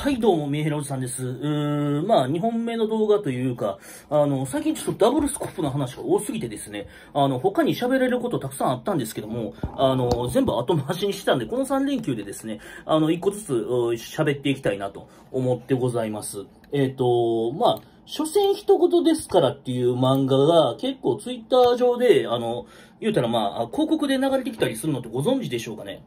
はい、どうも、ミヘロさんです。うーんまあ、2本目の動画というか、あの、最近ちょっとダブルスコップの話が多すぎてですね、あの、他に喋れることたくさんあったんですけども、あの、全部後回しにしてたんで、この3連休でですね、あの、1個ずつ喋っていきたいなと思ってございます。えっ、ー、と、まあ、所詮一言ですからっていう漫画が結構ツイッター上で、あの、言うたらまあ、広告で流れてきたりするのってご存知でしょうかね？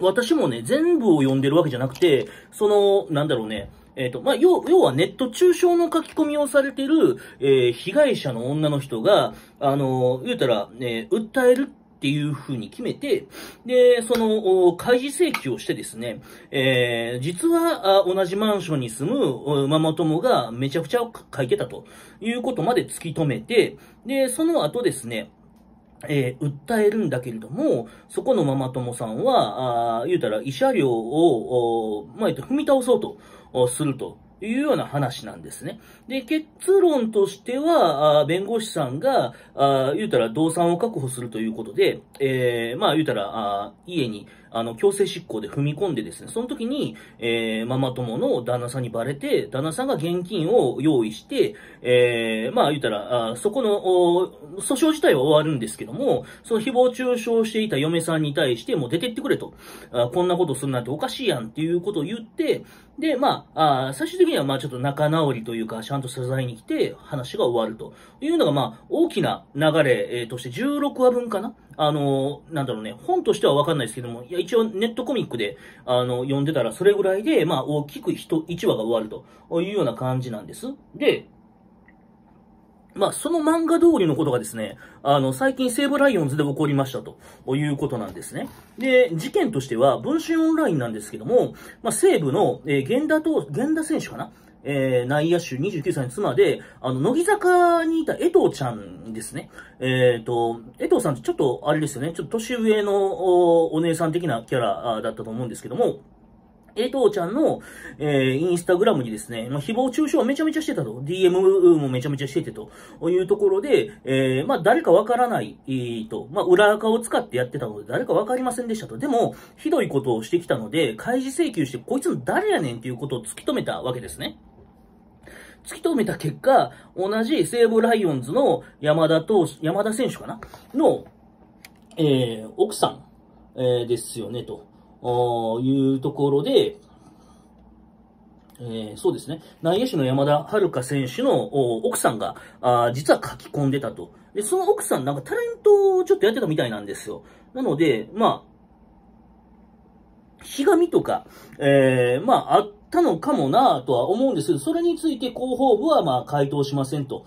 私もね、全部を読んでるわけじゃなくて、その、なんだろうね、えっ、ー、と、まあ、要、要はネット中傷の書き込みをされてる、えー、被害者の女の人が、あの、言うたら、ね、訴えるっていう風に決めて、で、その、開示請求をしてですね、えー、実は同じマンションに住むママ友がめちゃくちゃ書いてたということまで突き止めて、で、その後ですね、えー、訴えるんだけれども、そこのママ友さんは、あ言うたら、慰謝料を、まあ、踏み倒そうとするというような話なんですね。で、結論としては、弁護士さんが、あ言うたら動産を確保するということで、えー、まあ言うたら、あ家に、あの、強制執行で踏み込んでですね、その時に、えー、ママ友の旦那さんにバレて、旦那さんが現金を用意して、えー、まあ言うたら、あそこの、訴訟自体は終わるんですけども、その誹謗中傷していた嫁さんに対して、もう出てってくれと。あこんなことするなんておかしいやんっていうことを言って、で、まあ、あ最終的にはまあちょっと仲直りというか、ちゃんと謝罪に来て、話が終わるというのがまあ、大きな流れ、として16話分かなあの、なんだろうね、本としてはわかんないですけども、いや、一応ネットコミックで、あの、読んでたらそれぐらいで、まあ、大きく1、1話が終わるというような感じなんです。で、まあ、その漫画通りのことがですね、あの、最近西武ライオンズで起こりましたということなんですね。で、事件としては、文春オンラインなんですけども、まあ、西武の、えー、源田と、源田選手かなえー、内野手29歳の妻で、あの、乃木坂にいた江藤ちゃんですね。えっ、ー、と、江藤さんってちょっと、あれですよね、ちょっと年上のお姉さん的なキャラだったと思うんですけども、江藤ちゃんの、えー、インスタグラムにですね、まあ、誹謗中傷をめちゃめちゃしてたと。DM もめちゃめちゃしててというところで、えー、まあ、誰かわからない、えー、と、まあ、裏垢を使ってやってたので、誰かわかりませんでしたと。でも、ひどいことをしてきたので、開示請求して、こいつの誰やねんっていうことを突き止めたわけですね。突き止めた結果、同じ西武ライオンズの山田投手、山田選手かな？の、えー、奥さん、えー、ですよね、というところで、えー、そうですね。内野手の山田遥選手の奥さんが、あ実は書き込んでたと。で、その奥さんなんかタレントをちょっとやってたみたいなんですよ。なので、まあ、ひがみとか、えー、まあ、あったのかもなとは思うんですけど、それについて広報部はまあ回答しませんと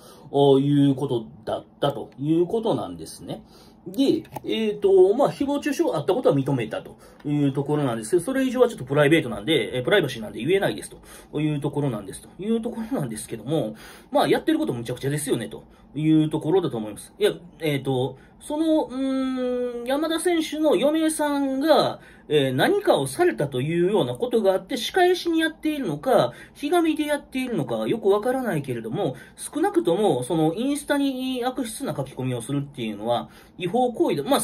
いうことだったということなんですね。で、えっ、ー、と、まあ、誹謗中傷あったことは認めたというところなんです。けど、それ以上はちょっとプライベートなんで、えプライバシーなんで言えないですと。いうところなんですと。いうところなんですけども、まあ、やってることむちゃくちゃですよねというところだと思います。いや、えっ、ー、と、その、うん、山田選手の嫁さんが、えー、何かをされたというようなことがあって、仕返しにやっているのか、ひがみでやっているのか、よくわからないけれども、少なくとも、その、インスタに悪質な書き込みをするっていうのは、違法法行為だ。まあ、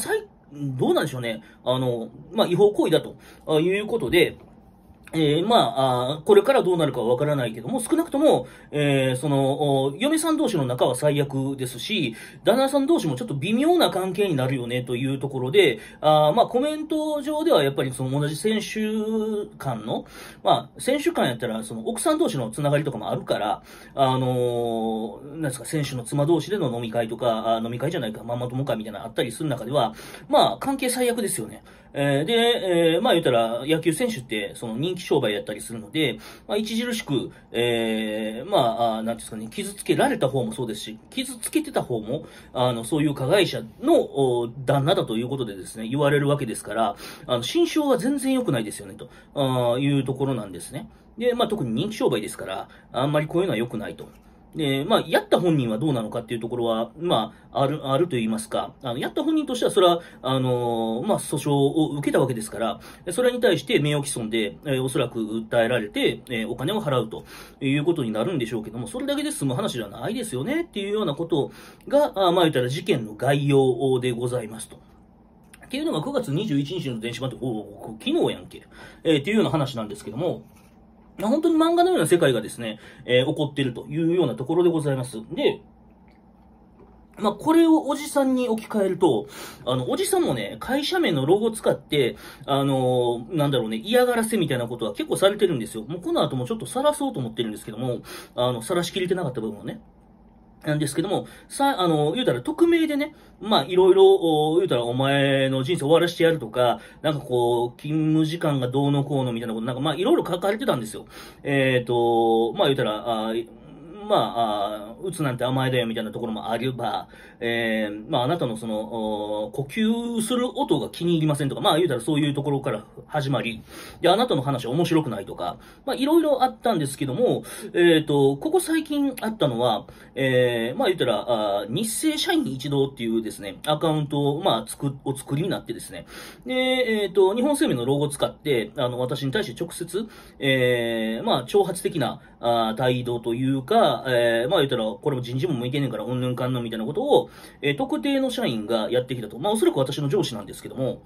どうなんでしょうね。あの、まあ、違法行為だということで、えー、まあこれからどうなるかはわからないけども、少なくとも、えー、その、嫁さん同士の仲は最悪ですし、旦那さん同士もちょっと微妙な関係になるよねというところで、あまあコメント上ではやっぱりその同じ選手間の、まあ選手間やったらその奥さん同士のつながりとかもあるから、あのー、なんですか、選手の妻同士での飲み会とか、あ飲み会じゃないか、ママ友会みたいなのあったりする中では、まあ関係最悪ですよね。えー、で、えー、まあ言ったら野球選手ってその人気商売やったりするので、まあ、著しく、えー、まあ、なんですかね、傷つけられた方もそうですし、傷つけてた方も、あの、そういう加害者の旦那だということでですね、言われるわけですから、あの、心象は全然良くないですよね、とあいうところなんですね。で、まあ、特に人気商売ですから、あんまりこういうのは良くないと。で、まあ、やった本人はどうなのかっていうところは、まあ、ある、あると言いますか、あの、やった本人としては、それは、あの、まあ、訴訟を受けたわけですから、それに対して名誉毀損で、えー、おそらく訴えられて、えー、お金を払うということになるんでしょうけども、それだけで済む話じゃないですよねっていうようなことが、あまあ、言ったら事件の概要でございますと。っていうのが9月21日の電子版って、おお、昨日やんけ。えー、っていうような話なんですけども、ま本当に漫画のような世界がですね、えー、起こっているというようなところでございます。で、まあ、これをおじさんに置き換えると、あの、おじさんもね、会社名のロゴを使って、あのー、なんだろうね、嫌がらせみたいなことは結構されてるんですよ。もうこの後もちょっと晒そうと思ってるんですけども、あの、晒しきれてなかった部分をね。なんですけども、さ、あの、言うたら匿名でね、まあ、いろいろ、言うたらお前の人生終わらしてやるとか、なんかこう、勤務時間がどうのこうのみたいなこと、なんかまあ、いろいろ書かれてたんですよ。えっ、ー、と、まあ言うたら、あまあ、打つなんて甘えだよみたいなところもあれば、えー、まあ、あなたのその、呼吸する音が気に入りませんとか、まあ、言うたらそういうところから始まり、で、あなたの話面白くないとか、まあ、いろいろあったんですけども、えっ、ー、と、ここ最近あったのは、えー、まあ、言ったら、あ日清社員一同っていうですね、アカウントを、まあ、作、お作りになってですね、で、えっ、ー、と、日本生命のロゴを使って、あの、私に対して直接、えー、まあ、挑発的な、あ態度というか、えー、まあ言ったら、これも人事も向いてねえから、うんぬんかんのみたいなことを、えー、特定の社員がやってきたと。まあおそらく私の上司なんですけども、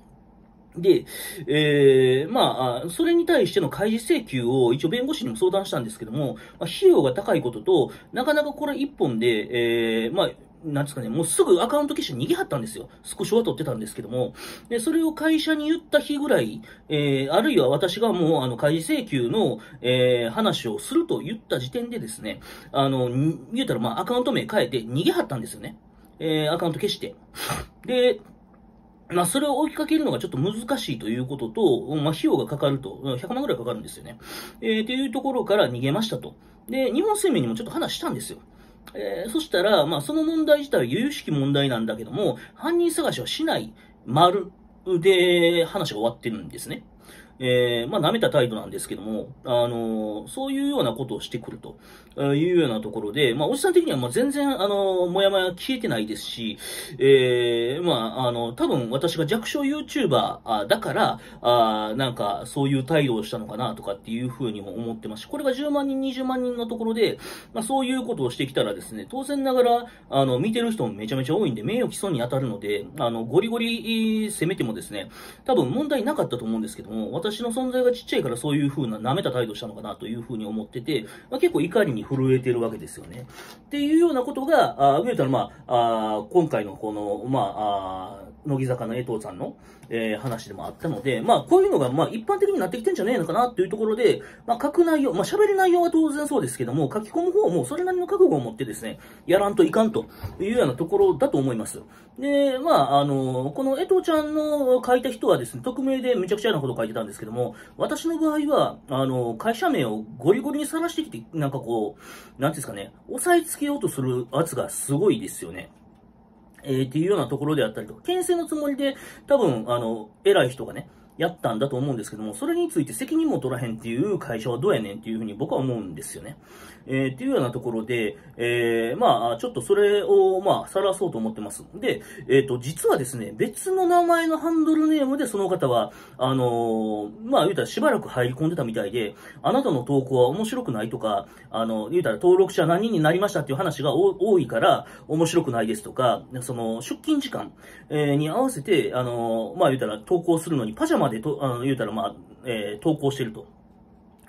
で、えー、まあ、それに対しての開示請求を一応弁護士にも相談したんですけども、まあ、費用が高いことと、なかなかこれ一本で、えー、まあ、なんですかね、もうすぐアカウント消して逃げはったんですよ。スクショは取ってたんですけども。で、それを会社に言った日ぐらい、えー、あるいは私がもう、あの、開示請求の、えー、話をすると言った時点でですね、あの、言うたらまあ、アカウント名変えて逃げはったんですよね。えー、アカウント消して。で、まあ、それを追いかけるのがちょっと難しいということと、まあ、費用がかかると、100万ぐらいかかるんですよね。えー、っていうところから逃げましたと。で、日本生命にもちょっと話したんですよ。えー、そしたら、まあ、その問題自体は由々しき問題なんだけども、犯人探しはしない、丸で話が終わってるんですね。えー、まあ、舐めた態度なんですけども、あのー、そういうようなことをしてくるというようなところで、まあ、おじさん的にはまあ全然、あのー、もやもや消えてないですし、えー、まあ、あの、多分私が弱小 YouTuber だから、あなんか、そういう態度をしたのかなとかっていうふうにも思ってますし、これが10万人、20万人のところで、まあ、そういうことをしてきたらですね、当然ながら、あの、見てる人もめちゃめちゃ多いんで、名誉毀損に当たるので、あの、ゴリゴリ攻めてもですね、多分問題なかったと思うんですけども、私私の存在がちっちゃいからそういう風な舐めた態度したのかなという風に思ってて、まあ、結構怒りに震えてるわけですよね。っていうようなことが、あ言うたらまあ、あ今回のこの、まあ、あ乃木坂の江藤さんの、えー、話でもあったので、まあ、こういうのが、まあ、一般的になってきてんじゃねえのかなっていうところで、まあ、書く内容、まあ、喋る内容は当然そうですけども、書き込む方もそれなりの覚悟を持ってですね、やらんといかんというようなところだと思います。で、まあ、あの、この江藤ちゃんの書いた人はですね、匿名でめちゃくちゃなこと書いてたんですけども、私の場合は、あの、会社名をゴリゴリにさらしてきて、なんかこう、なんていうんですかね、押さえつけようとする圧がすごいですよね。えー、っていうようなところであったりとか、牽制のつもりで、多分、あの、偉い人がね、やったんだと思うんですけども、それについて責任も取らへんっていう会社はどうやねんっていうふうに僕は思うんですよね。えー、っていうようなところで、えー、まあ、ちょっとそれを、まあ、晒そうと思ってます。で、えっ、ー、と、実はですね、別の名前のハンドルネームでその方は、あの、まあ、言うたらしばらく入り込んでたみたいで、あなたの投稿は面白くないとか、あの、言うたら登録者何人になりましたっていう話が多いから、面白くないですとか、その、出勤時間、え、に合わせて、あのまあ、言うたら投稿するのにパジャマでと、あの、言うたら、まあ、えー、投稿してると。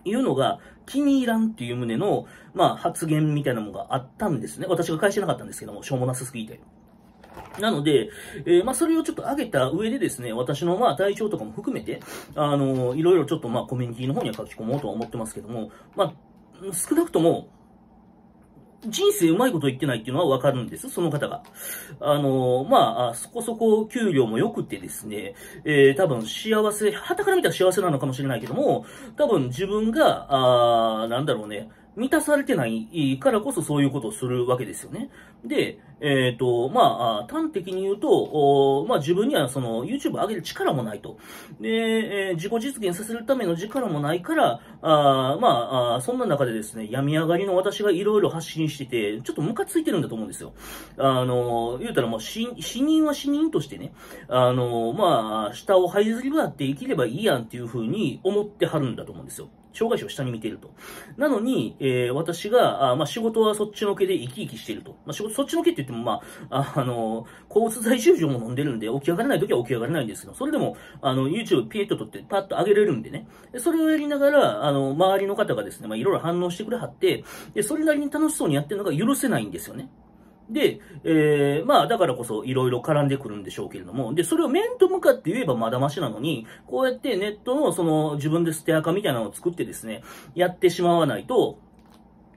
いうのが気に入らんっていう旨の、まあ、発言みたいなものがあったんですね。私が返してなかったんですけども、しょうもなさすぎて。なので、えー、まあ、それをちょっと上げた上でですね、私のまあ、体調とかも含めて、あのー、いろいろちょっとまあ、コミュニティの方には書き込もうとは思ってますけども、まあ、少なくとも、人生うまいこと言ってないっていうのはわかるんです、その方が。あの、まあ、そこそこ給料も良くてですね、えー、多分幸せ、旗から見たら幸せなのかもしれないけども、多分自分が、あなんだろうね、満たされてないからこそそういうことをするわけですよね。で、えっ、ー、と、まあ、端的に言うと、まあ、自分にはその YouTube 上げる力もないと。で、えー、自己実現させるための力もないから、あまあそんな中でですね、病み上がりの私がいろいろ発信してて、ちょっとムカついてるんだと思うんですよ。あの、言うたらもう死人は死人としてね、あの、まあ、下を這いずり回って生きればいいやんっていうふうに思ってはるんだと思うんですよ。障害者を下に見ていると。なのに、えー、私が、あまあ、仕事はそっちのけで生き生きしてると。まあ、仕事、そっちのけって言っても、まあ、あ、の、抗うつ剤重症も飲んでるんで、起き上がれない時は起き上がれないんですけど、それでも、あの、YouTube ピエット撮ってパッと上げれるんでね。でそれをやりながら、あの、周りの方がですね、まあ、いろいろ反応してくれはって、で、それなりに楽しそうにやってるのが許せないんですよね。で、えー、まあ、だからこそいろいろ絡んでくるんでしょうけれども、で、それを面と向かって言えばまだましなのに、こうやってネットのその自分で捨て垢みたいなのを作ってですね、やってしまわないと、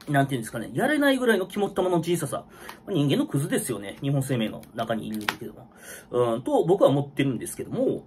なんていうんですかね、やれないぐらいの肝っ玉の小ささ。人間のクズですよね。日本生命の中にいるんだけども。うん、と僕は思ってるんですけども、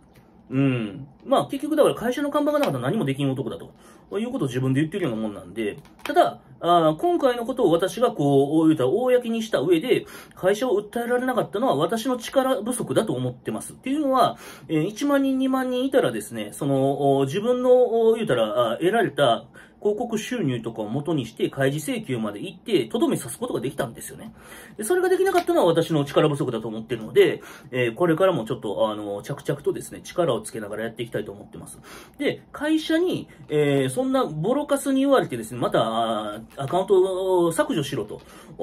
うん。まあ結局だから会社の看板がなかったら何もできん男だと。いうことを自分で言ってるようなもんなんで、ただ、あ今回のことを私がこう、言うたら公にした上で、会社を訴えられなかったのは私の力不足だと思ってます。っていうのは、えー、1万人、2万人いたらですね、その、自分の、言うたら、得られた広告収入とかを元にして開示請求まで行って、とどめさすことができたんですよね。でそれができなかったのは私の力不足だと思ってるので、えー、これからもちょっと、あの、着々とですね、力をつけながらやっていきたいと思ってます。で、会社に、えー、そんなボロカスに言われてですね、また、アカウントを削除しろと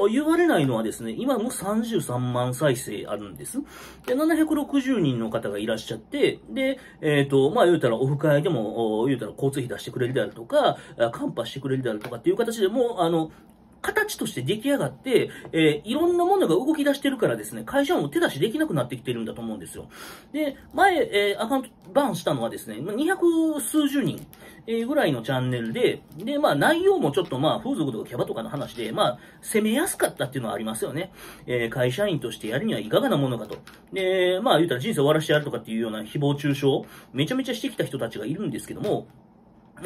言われないのはですね、今も33万再生あるんです。で、760人の方がいらっしゃって、で、えっ、ー、と、まあ言うたらオフ会でも、言うたら交通費出してくれるであるとか、カンパしてくれるであるとかっていう形でもう、あの、形として出来上がって、えー、いろんなものが動き出してるからですね、会社も手出しできなくなってきてるんだと思うんですよ。で、前、えー、アカウントバンしたのはですね、200数十人、えー、ぐらいのチャンネルで、で、まあ内容もちょっとまあ風俗とかキャバとかの話で、まあ攻めやすかったっていうのはありますよね。えー、会社員としてやるにはいかがなものかと。で、まあ言うたら人生終わらしてやるとかっていうような誹謗中傷、めちゃめちゃしてきた人たちがいるんですけども、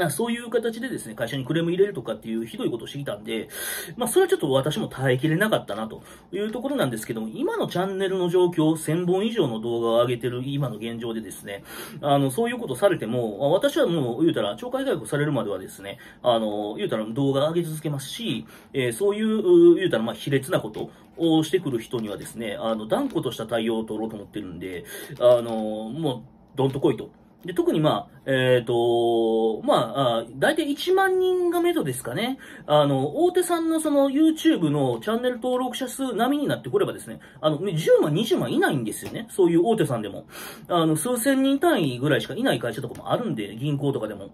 そういう形でですね、会社にクレーム入れるとかっていうひどいことをしてきたんで、まあそれはちょっと私も耐えきれなかったなというところなんですけども、今のチャンネルの状況、1000本以上の動画を上げてる今の現状でですね、あの、そういうことされても、私はもう言うたら、懲戒解雇されるまではですね、あの、言うたら動画上げ続けますし、えー、そういう、言うたらまあ卑劣なことをしてくる人にはですね、あの、断固とした対応を取ろうと思ってるんで、あの、もう、どんと来いと。で、特にまあ、えっ、ー、と、まあ、だいたい1万人が目処ですかね。あの、大手さんのその YouTube のチャンネル登録者数並みになってこればですね、あの、10万、20万いないんですよね。そういう大手さんでも。あの、数千人単位ぐらいしかいない会社とかもあるんで、銀行とかでも。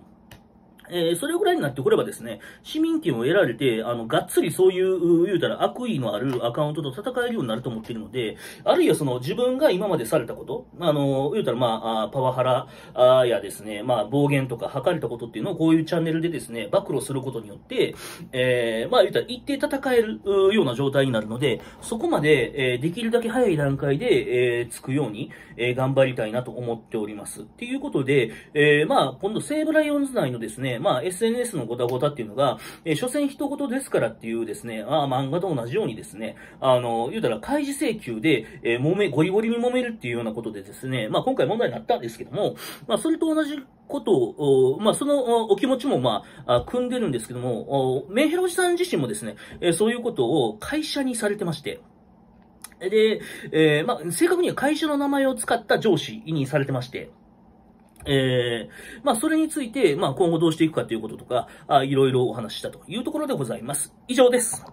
えー、それぐらいになってくればですね、市民権を得られて、あの、がっつりそういう、言うたら悪意のあるアカウントと戦えるようになると思っているので、あるいはその自分が今までされたこと、あの、言うたらまあ、パワハラあやですね、まあ、暴言とか吐かれたことっていうのをこういうチャンネルでですね、暴露することによって、えー、まあ、言うたら一定戦えるような状態になるので、そこまで、えー、できるだけ早い段階で、えー、つくように、えー、頑張りたいなと思っております。っていうことで、えー、まあ、今度西武ライオンズ内のですね、まあ、SNS のごたごたっていうのが、えー、所詮一言ですからっていうですね、あ漫画と同じようにですね、あの、言うたら開示請求で、えー、揉め、ゴリゴリに揉めるっていうようなことでですね、まあ、今回問題になったんですけども、まあ、それと同じことを、まあ、そのお気持ちも、まあ、組んでるんですけども、メンヘロジさん自身もですね、えー、そういうことを会社にされてまして、で、えー、まあ、正確には会社の名前を使った上司にされてまして、えー、まあ、それについて、まあ、今後どうしていくかということとか、あいろいろお話したというところでございます。以上です。